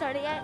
started yet?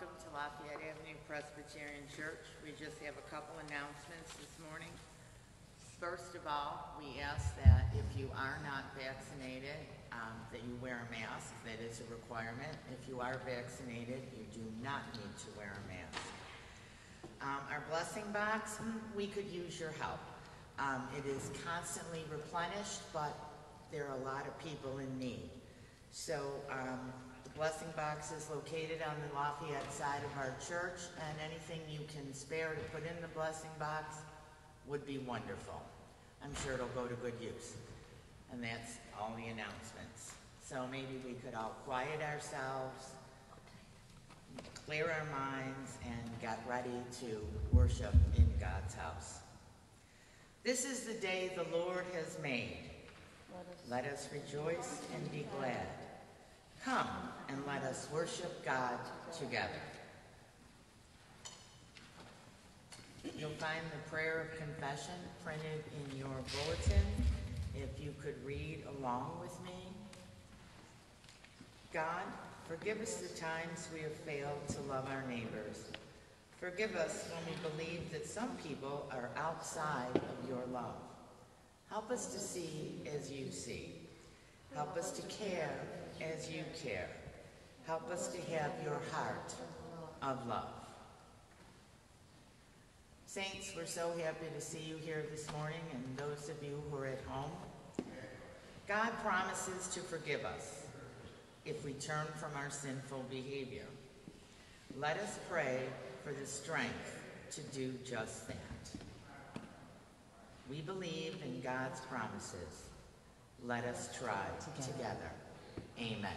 Welcome to Lafayette Avenue Presbyterian Church. We just have a couple announcements this morning. First of all, we ask that if you are not vaccinated, um, that you wear a mask. That is a requirement. If you are vaccinated, you do not need to wear a mask. Um, our blessing box, we could use your help. Um, it is constantly replenished, but there are a lot of people in need. So um, blessing box is located on the Lafayette side of our church, and anything you can spare to put in the blessing box would be wonderful. I'm sure it'll go to good use. And that's all the announcements. So maybe we could all quiet ourselves, clear our minds, and get ready to worship in God's house. This is the day the Lord has made. Let us rejoice and be glad. Come and let us worship God together. You'll find the prayer of confession printed in your bulletin. If you could read along with me. God, forgive us the times we have failed to love our neighbors. Forgive us when we believe that some people are outside of your love. Help us to see as you see. Help us to care as you care. Help us to have your heart of love. Saints, we're so happy to see you here this morning and those of you who are at home. God promises to forgive us if we turn from our sinful behavior. Let us pray for the strength to do just that. We believe in God's promises. Let us try together. together. Amen.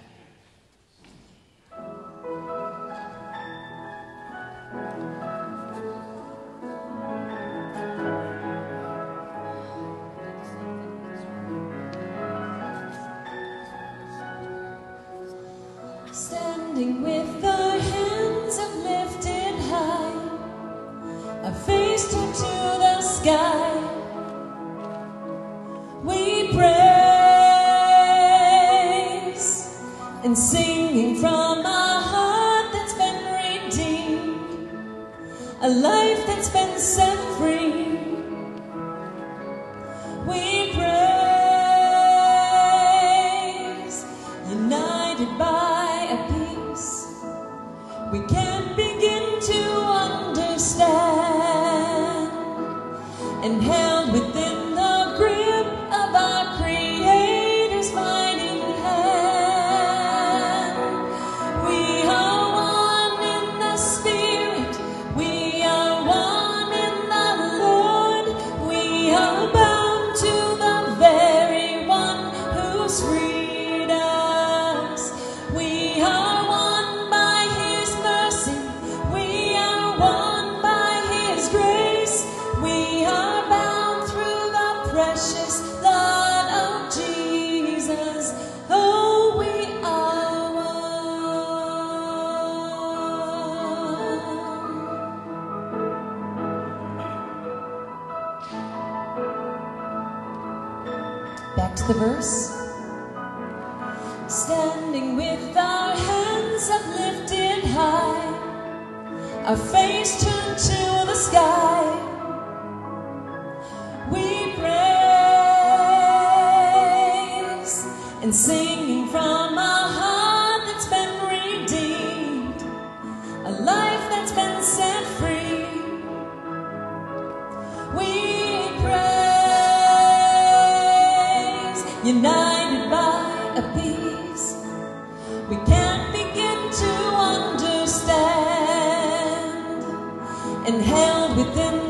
Standing with and held within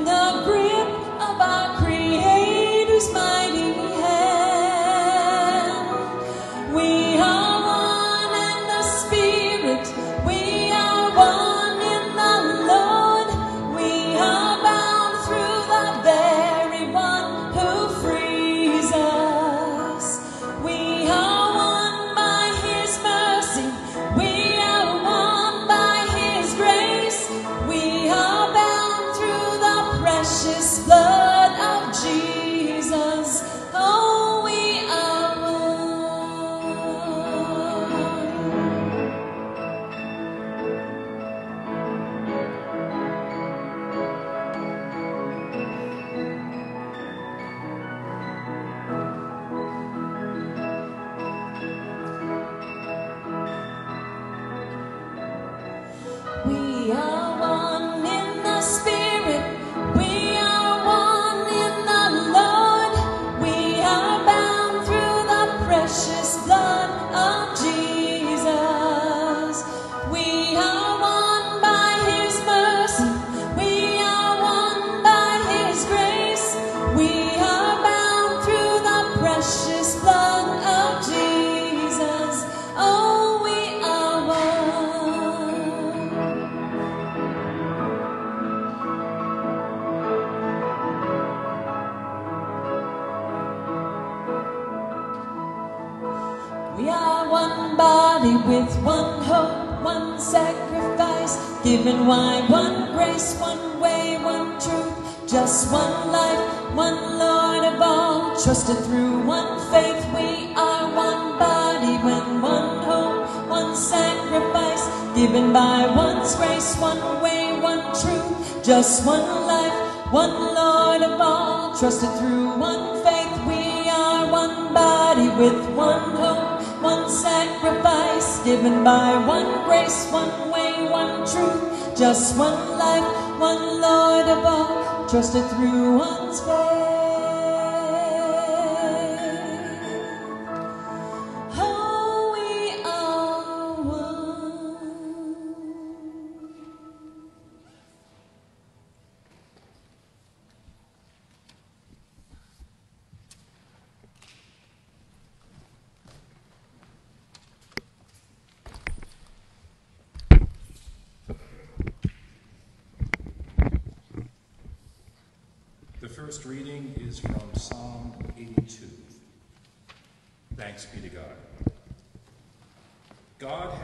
Just one life, one Lord of all, trusted through one faith. We are one body with one hope, one sacrifice, given by one grace, one way, one truth. Just one life, one Lord of all, trusted through one faith.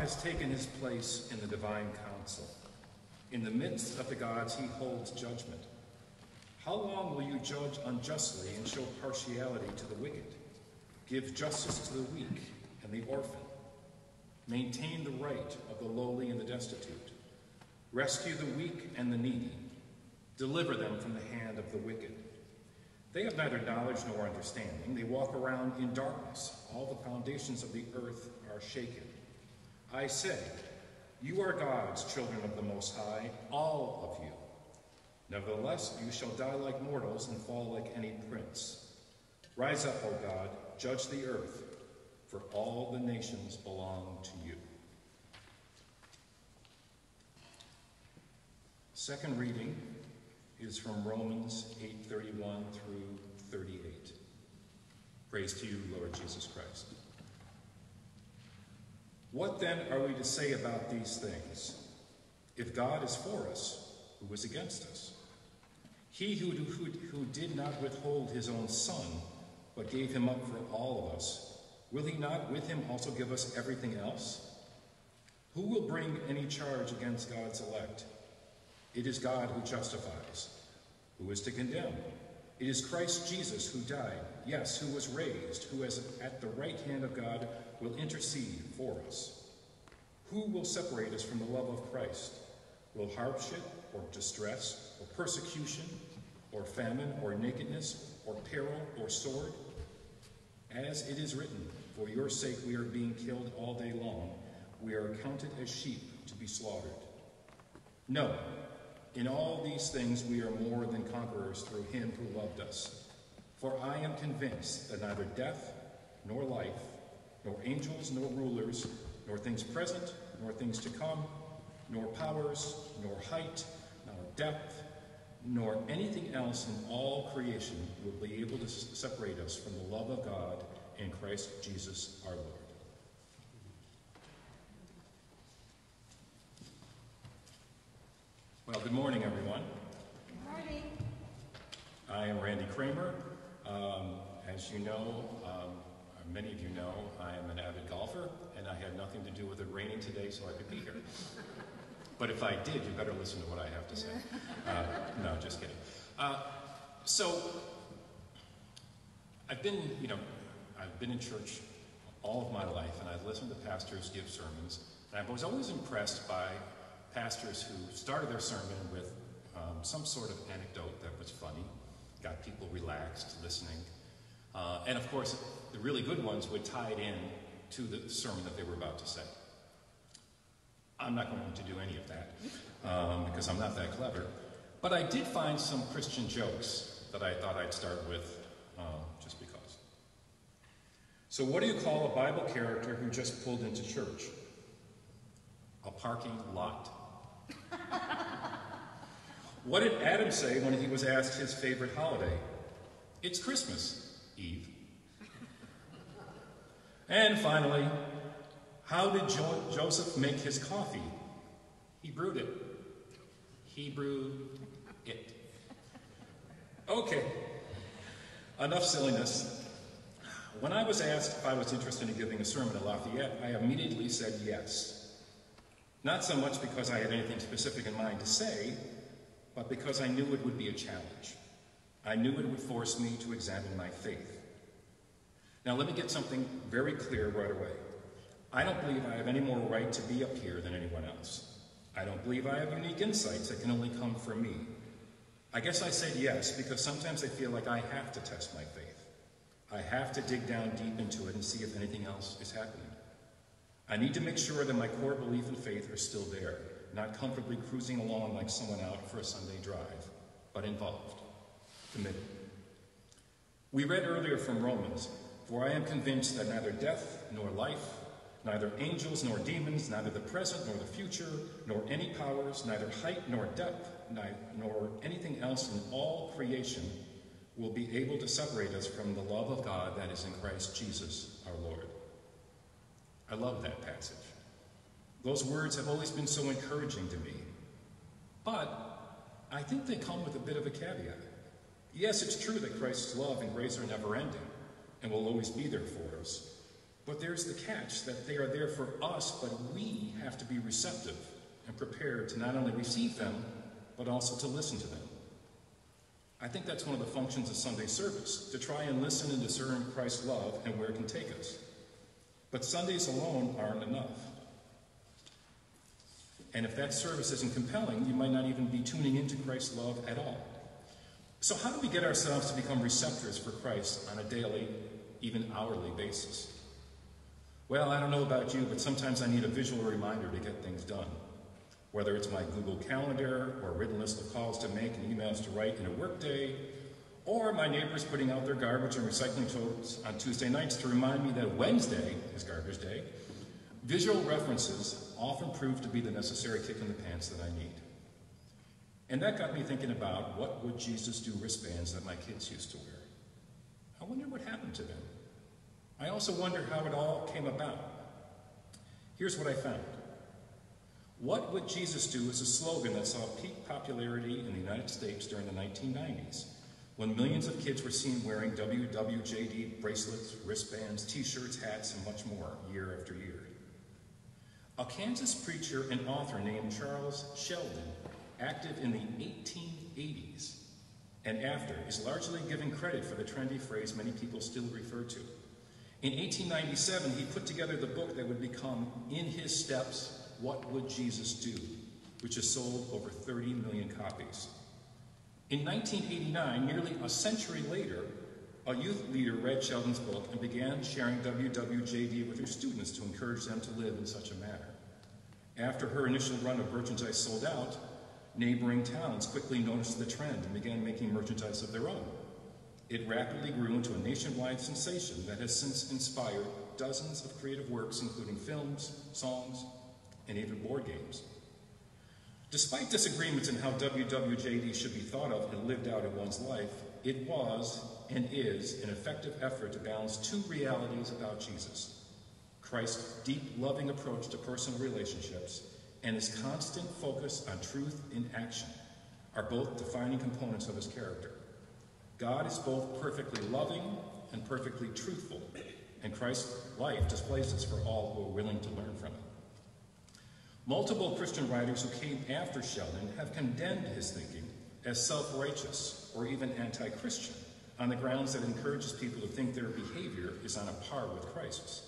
Has taken his place in the divine council. In the midst of the gods, he holds judgment. How long will you judge unjustly and show partiality to the wicked? Give justice to the weak and the orphan. Maintain the right of the lowly and the destitute. Rescue the weak and the needy. Deliver them from the hand of the wicked. They have neither knowledge nor understanding. They walk around in darkness. All the foundations of the earth are shaken. I say, You are God's children of the Most High, all of you. Nevertheless, you shall die like mortals and fall like any prince. Rise up, O God, judge the earth, for all the nations belong to you. Second reading is from Romans 8:31 through 38. Praise to you, Lord Jesus Christ. What then are we to say about these things? If God is for us, who is against us? He who, who, who did not withhold his own son, but gave him up for all of us, will he not with him also give us everything else? Who will bring any charge against God's elect? It is God who justifies. Who is to condemn? It is Christ Jesus who died, yes, who was raised, who is at the right hand of God will intercede for us. Who will separate us from the love of Christ? Will hardship or distress or persecution or famine or nakedness or peril or sword? As it is written, For your sake we are being killed all day long. We are accounted as sheep to be slaughtered. No, in all these things we are more than conquerors through him who loved us. For I am convinced that neither death, nor life, nor angels, nor rulers, nor things present, nor things to come, nor powers, nor height, nor depth, nor anything else in all creation will be able to separate us from the love of God in Christ Jesus our Lord. Well, good morning, everyone. Good morning. I am Randy Kramer. Um, as you know, um, many of you know, I am an avid golfer, and I had nothing to do with it raining today, so I could be here. But if I did, you better listen to what I have to say. Uh, no, just kidding. Uh, so, I've been, you know, I've been in church all of my life, and I've listened to pastors give sermons, and I was always impressed by pastors who started their sermon with um, some sort of anecdote that was funny, got people relaxed, listening, uh, and of course, the really good ones would tie it in to the sermon that they were about to say. I'm not going to do any of that um, because I'm not that clever. But I did find some Christian jokes that I thought I'd start with um, just because. So, what do you call a Bible character who just pulled into church? A parking lot. what did Adam say when he was asked his favorite holiday? It's Christmas, Eve. And finally, how did jo- Joseph make his coffee? He brewed it. He brewed it. Okay, enough silliness. When I was asked if I was interested in giving a sermon at Lafayette, I immediately said yes. Not so much because I had anything specific in mind to say, but because I knew it would be a challenge. I knew it would force me to examine my faith. Now, let me get something very clear right away. I don't believe I have any more right to be up here than anyone else. I don't believe I have unique insights that can only come from me. I guess I said yes because sometimes I feel like I have to test my faith. I have to dig down deep into it and see if anything else is happening. I need to make sure that my core belief and faith are still there, not comfortably cruising along like someone out for a Sunday drive, but involved, committed. We read earlier from Romans, for I am convinced that neither death nor life, neither angels nor demons, neither the present nor the future, nor any powers, neither height nor depth, nor anything else in all creation will be able to separate us from the love of God that is in Christ Jesus our Lord. I love that passage. Those words have always been so encouraging to me. But I think they come with a bit of a caveat. Yes, it's true that Christ's love and grace are never ending and will always be there for us. But there's the catch that they are there for us, but we have to be receptive and prepared to not only receive them, but also to listen to them. I think that's one of the functions of Sunday service, to try and listen and discern Christ's love and where it can take us. But Sundays alone aren't enough. And if that service isn't compelling, you might not even be tuning into Christ's love at all. So, how do we get ourselves to become receptors for Christ on a daily, even hourly basis? Well, I don't know about you, but sometimes I need a visual reminder to get things done. Whether it's my Google Calendar or a written list of calls to make and emails to write in a workday, or my neighbors putting out their garbage and recycling totes on Tuesday nights to remind me that Wednesday is garbage day, visual references often prove to be the necessary kick in the pants that I need. And that got me thinking about what would Jesus do wristbands that my kids used to wear. I wonder what happened to them. I also wonder how it all came about. Here's what I found. What would Jesus do is a slogan that saw peak popularity in the United States during the 1990s, when millions of kids were seen wearing WWJD bracelets, wristbands, t-shirts, hats, and much more year after year. A Kansas preacher and author named Charles Sheldon active in the 1880s and after, is largely given credit for the trendy phrase many people still refer to. In 1897, he put together the book that would become In His Steps, What Would Jesus Do?, which has sold over 30 million copies. In 1989, nearly a century later, a youth leader read Sheldon's book and began sharing WWJD with her students to encourage them to live in such a manner. After her initial run of merchandise sold out, Neighboring towns quickly noticed the trend and began making merchandise of their own. It rapidly grew into a nationwide sensation that has since inspired dozens of creative works, including films, songs, and even board games. Despite disagreements in how WWJD should be thought of and lived out in one's life, it was and is an effective effort to balance two realities about Jesus Christ's deep, loving approach to personal relationships and his constant focus on truth in action are both defining components of his character. God is both perfectly loving and perfectly truthful, and Christ's life displays this for all who are willing to learn from it. Multiple Christian writers who came after Sheldon have condemned his thinking as self-righteous or even anti-Christian on the grounds that encourages people to think their behavior is on a par with Christ's.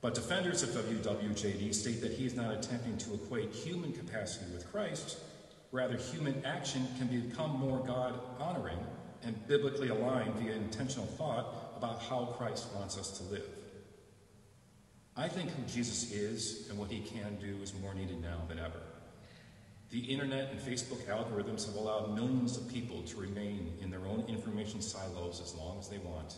But defenders of WWJD state that he is not attempting to equate human capacity with Christ, rather human action can become more God-honoring and biblically aligned via intentional thought about how Christ wants us to live. I think who Jesus is and what he can do is more needed now than ever. The internet and Facebook algorithms have allowed millions of people to remain in their own information silos as long as they want.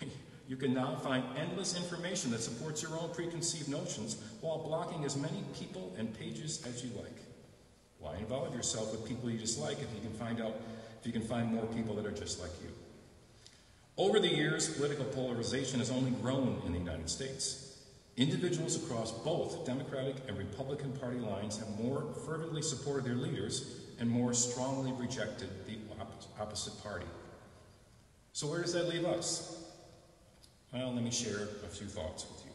You can now find endless information that supports your own preconceived notions while blocking as many people and pages as you like. Why involve yourself with people you dislike if you can find out if you can find more people that are just like you? Over the years, political polarization has only grown in the United States. Individuals across both Democratic and Republican Party lines have more fervently supported their leaders and more strongly rejected the opposite party. So where does that leave us? Well, let me share a few thoughts with you.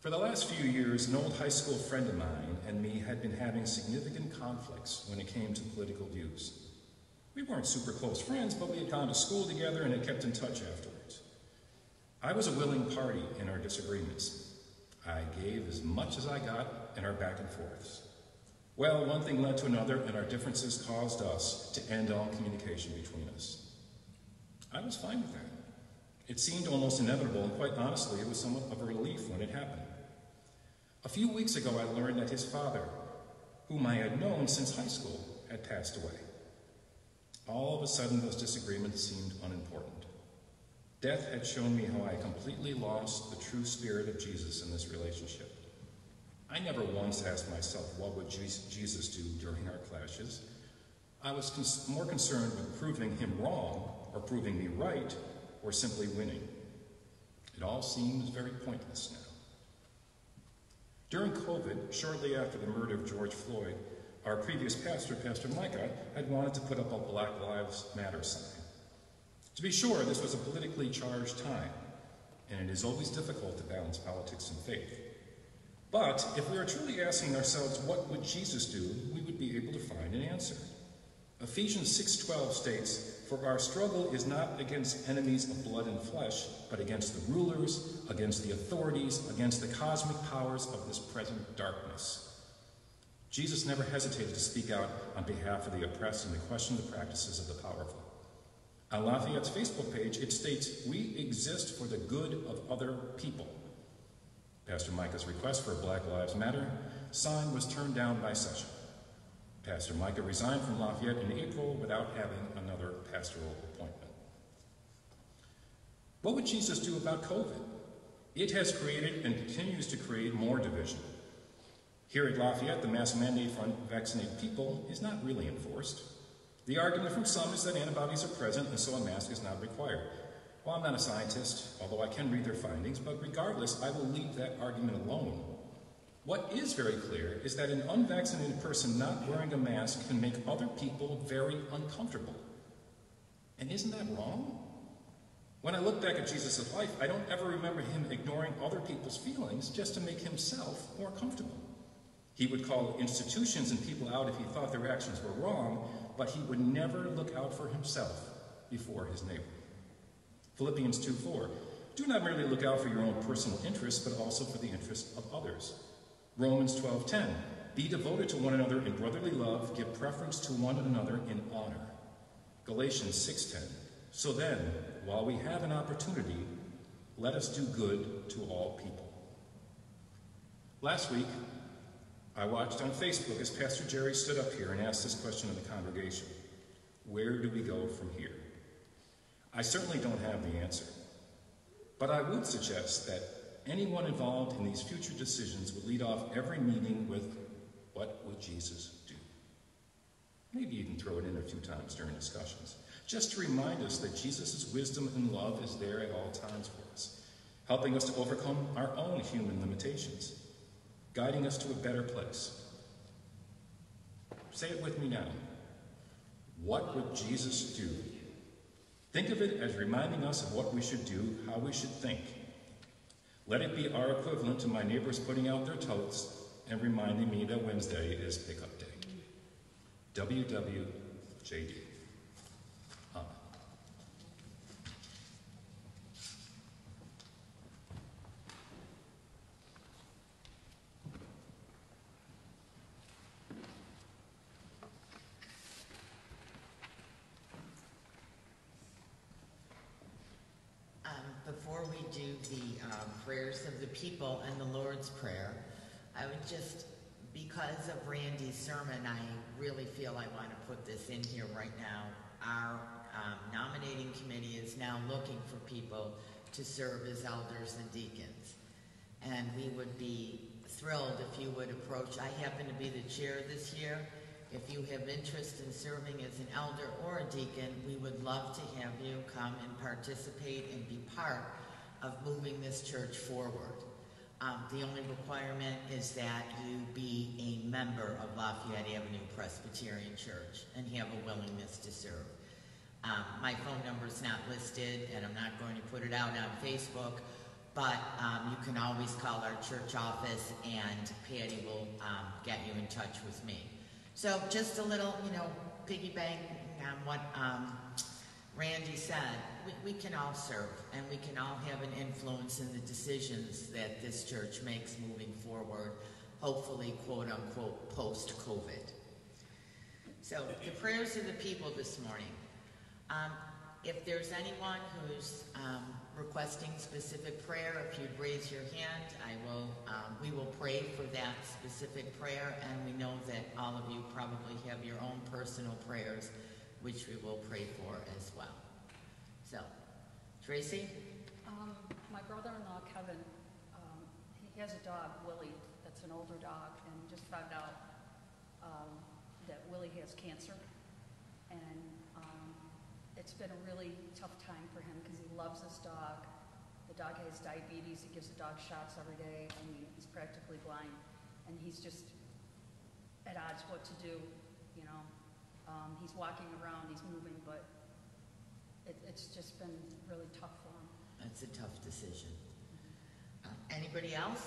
For the last few years, an old high school friend of mine and me had been having significant conflicts when it came to political views. We weren't super close friends, but we had gone to school together and had kept in touch afterwards. I was a willing party in our disagreements. I gave as much as I got in our back and forths. Well, one thing led to another, and our differences caused us to end all communication between us. I was fine with that. It seemed almost inevitable, and quite honestly, it was somewhat of a relief when it happened. A few weeks ago, I learned that his father, whom I had known since high school, had passed away. All of a sudden, those disagreements seemed unimportant. Death had shown me how I completely lost the true spirit of Jesus in this relationship. I never once asked myself, what would Jesus do during our clashes? I was cons- more concerned with proving him wrong, or proving me right, or simply winning. It all seems very pointless now. During COVID, shortly after the murder of George Floyd, our previous pastor, Pastor Micah, had wanted to put up a Black Lives Matter sign. To be sure, this was a politically charged time, and it is always difficult to balance politics and faith. But if we are truly asking ourselves what would Jesus do, we would be able to find an answer. Ephesians 6:12 states, "For our struggle is not against enemies of blood and flesh, but against the rulers, against the authorities, against the cosmic powers of this present darkness." Jesus never hesitated to speak out on behalf of the oppressed and to question the practices of the powerful. On Lafayette's Facebook page, it states, We exist for the good of other people. Pastor Micah's request for Black Lives Matter sign was turned down by session. Pastor Micah resigned from Lafayette in April without having another pastoral appointment. What would Jesus do about COVID? It has created and continues to create more division. Here at Lafayette, the mass mandate for unvaccinated people is not really enforced. The argument from some is that antibodies are present and so a mask is not required. Well, I'm not a scientist, although I can read their findings, but regardless, I will leave that argument alone. What is very clear is that an unvaccinated person not wearing a mask can make other people very uncomfortable. And isn't that wrong? When I look back at Jesus' life, I don't ever remember him ignoring other people's feelings just to make himself more comfortable. He would call institutions and people out if he thought their actions were wrong, but he would never look out for himself before his neighbor. Philippians 2 4. Do not merely look out for your own personal interests, but also for the interests of others. Romans 12 10. Be devoted to one another in brotherly love, give preference to one another in honor. Galatians 6:10. So then, while we have an opportunity, let us do good to all people. Last week, I watched on Facebook as Pastor Jerry stood up here and asked this question of the congregation Where do we go from here? I certainly don't have the answer, but I would suggest that anyone involved in these future decisions would lead off every meeting with What would Jesus do? Maybe even throw it in a few times during discussions, just to remind us that Jesus' wisdom and love is there at all times for us, helping us to overcome our own human limitations guiding us to a better place. Say it with me now. What would Jesus do? Think of it as reminding us of what we should do, how we should think. Let it be our equivalent to my neighbors putting out their totes and reminding me that Wednesday is pickup day. WWJD. do the um, prayers of the people and the Lord's Prayer, I would just, because of Randy's sermon, I really feel I want to put this in here right now. Our um, nominating committee is now looking for people to serve as elders and deacons. And we would be thrilled if you would approach. I happen to be the chair this year. If you have interest in serving as an elder or a deacon, we would love to have you come and participate and be part of moving this church forward. Um, the only requirement is that you be a member of Lafayette Avenue Presbyterian Church and have a willingness to serve. Um, my phone number is not listed, and I'm not going to put it out on Facebook, but um, you can always call our church office, and Patty will um, get you in touch with me. So just a little, you know, piggy bank on what um, Randy said, we, we can all serve and we can all have an influence in the decisions that this church makes moving forward, hopefully, quote unquote, post COVID. So, the prayers of the people this morning. Um, if there's anyone who's um, requesting specific prayer, if you'd raise your hand, I will. Um, we will pray for that specific prayer, and we know that all of you probably have your own personal prayers, which we will pray for as well. Tracy? Um, my brother-in-law Kevin, um, he has a dog, Willie, that's an older dog, and just found out, um, that Willie has cancer. And, um, it's been a really tough time for him because he loves this dog. The dog has diabetes, he gives the dog shots every day, I mean, he's practically blind. And he's just at odds what to do, you know? Um, he's walking around, he's moving, but it, it's just been really tough for him. That's a tough decision. Uh, Anybody else?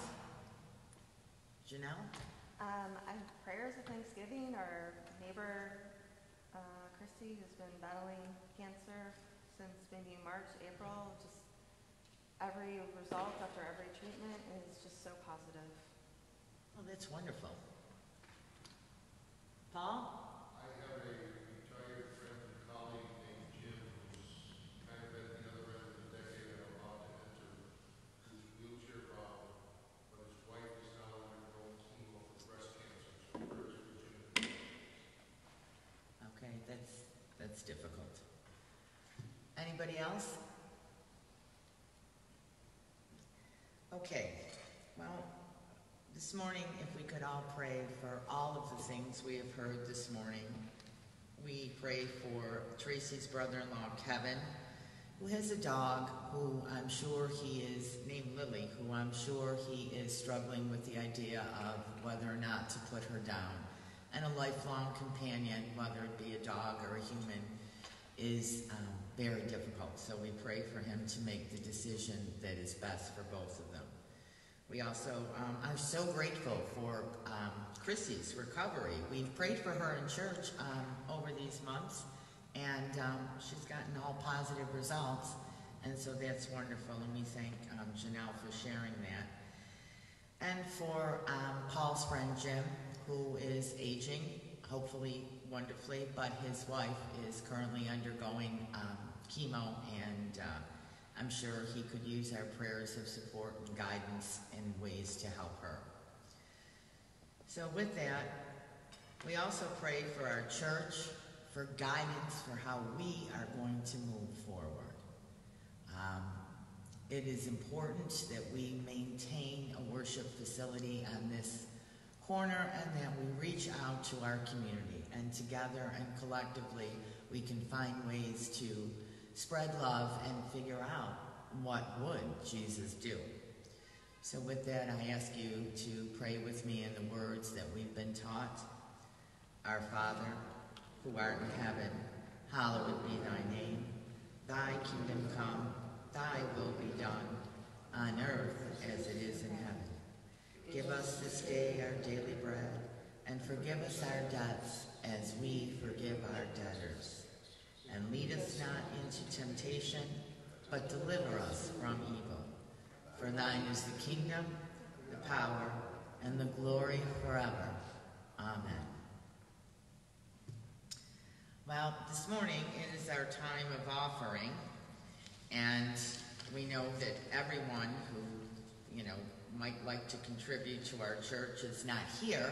Janelle? Um, and prayers of Thanksgiving, our neighbor, uh, Christy, who's been battling cancer since maybe March, April, just every result after every treatment is just so positive. Oh, that's wonderful. Paul? I have a retired friend and colleague named Jim who's kind of at the other end of the decade and about to enter who's wheelchair bound, but his wife is now undergoing chemo for breast cancer, so prayers for Jim. Okay, that's, that's difficult. Anybody else? Okay, well, this morning, if we could all pray for all of the things we have heard this morning. We pray for Tracy's brother-in-law, Kevin, who has a dog who I'm sure he is, named Lily, who I'm sure he is struggling with the idea of whether or not to put her down. And a lifelong companion, whether it be a dog or a human, is um, very difficult. So we pray for him to make the decision that is best for both of them. We also um, are so grateful for um, Chrissy's recovery. We've prayed for her in church um, over these months, and um, she's gotten all positive results, and so that's wonderful. And we thank um, Janelle for sharing that. And for um, Paul's friend Jim, who is aging, hopefully wonderfully, but his wife is currently undergoing um, chemo, and uh, I'm sure he could use our prayers of support and guidance and ways to help her. So, with that, we also pray for our church, for guidance for how we are going to move forward. Um, it is important that we maintain a worship facility on this corner and that we reach out to our community and together and collectively we can find ways to spread love and figure out what would Jesus do. So with that, I ask you to pray with me in the words that we've been taught. Our Father, who art in heaven, hallowed be thy name. Thy kingdom come, thy will be done, on earth as it is in heaven. Give us this day our daily bread, and forgive us our debts as we forgive our debtors. And lead us not into temptation, but deliver us from evil. For thine is the kingdom, the power, and the glory forever. Amen. Well, this morning it is our time of offering, and we know that everyone who, you know, might like to contribute to our church is not here.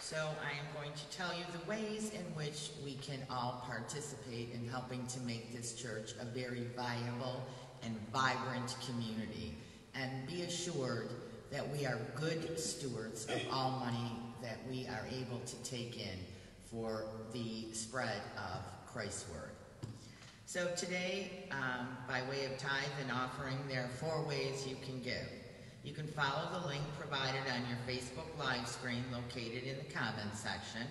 So I am going to tell you the ways in which we can all participate in helping to make this church a very viable and vibrant community. And be assured that we are good stewards of all money that we are able to take in for the spread of Christ's Word. So today, um, by way of tithe and offering, there are four ways you can give. You can follow the link provided on your Facebook live screen located in the comments section.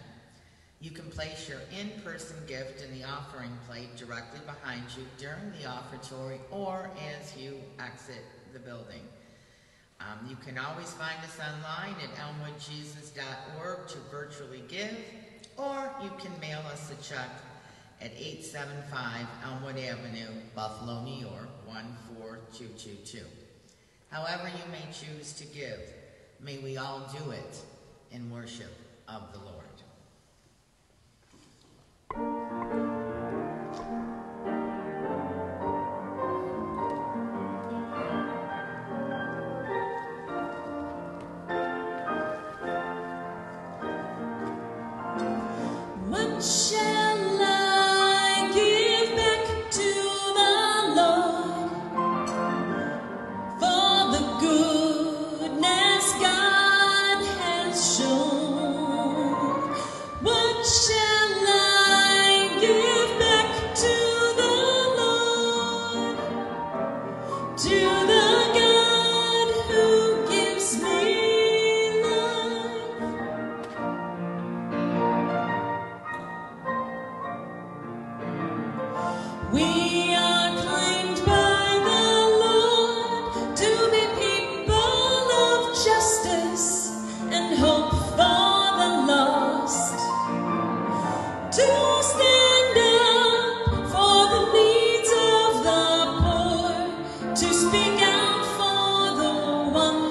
You can place your in-person gift in the offering plate directly behind you during the offertory or as you exit the building. Um, you can always find us online at elmwoodjesus.org to virtually give, or you can mail us a check at 875 Elmwood Avenue, Buffalo, New York, 14222. However you may choose to give, may we all do it in worship of the Lord.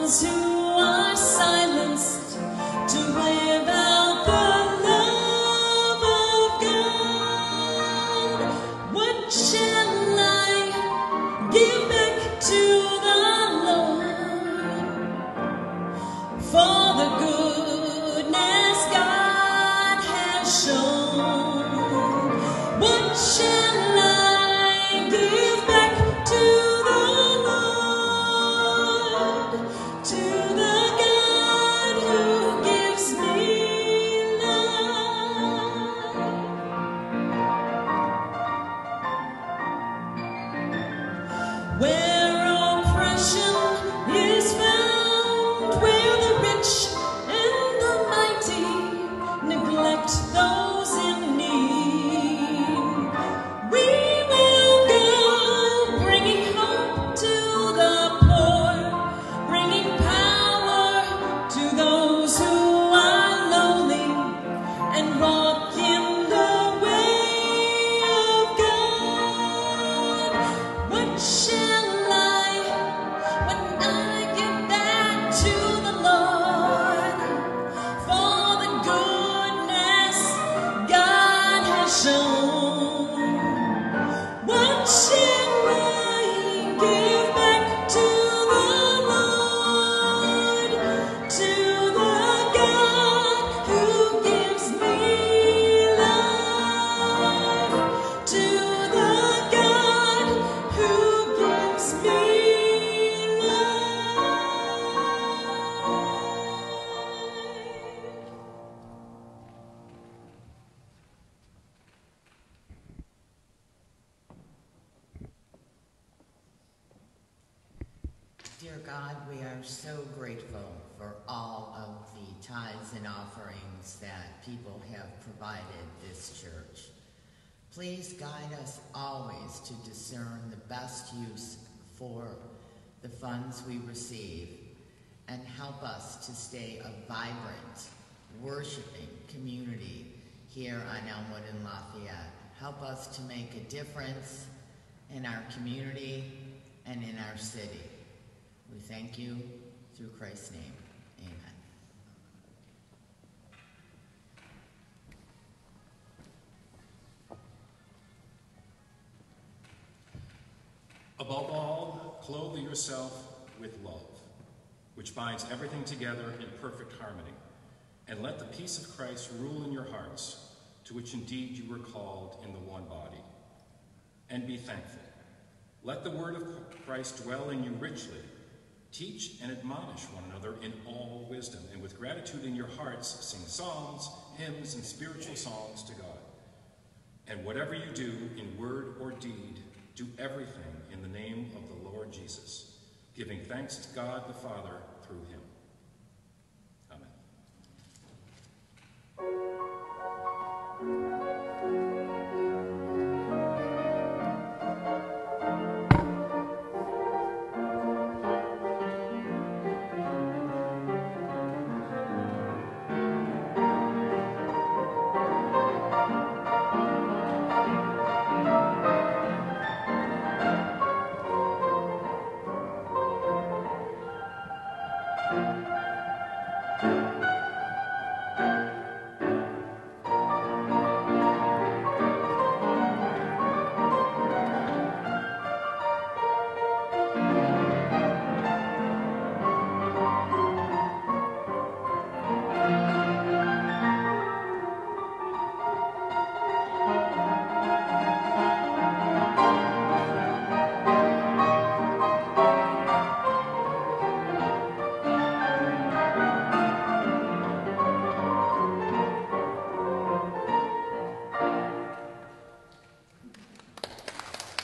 ones for the funds we receive and help us to stay a vibrant, worshiping community here on Elmwood and Lafayette. Help us to make a difference in our community and in our city. We thank you through Christ's name. Amen. Above all, clothe yourself with love, which binds everything together in perfect harmony. And let the peace of Christ rule in your hearts, to which indeed you were called in the one body. And be thankful. Let the word of Christ dwell in you richly. Teach and admonish one another in all wisdom, and with gratitude in your hearts, sing psalms, hymns, and spiritual songs to God. And whatever you do in word or deed, do everything in the name of the Lord Jesus, giving thanks to God the Father through him.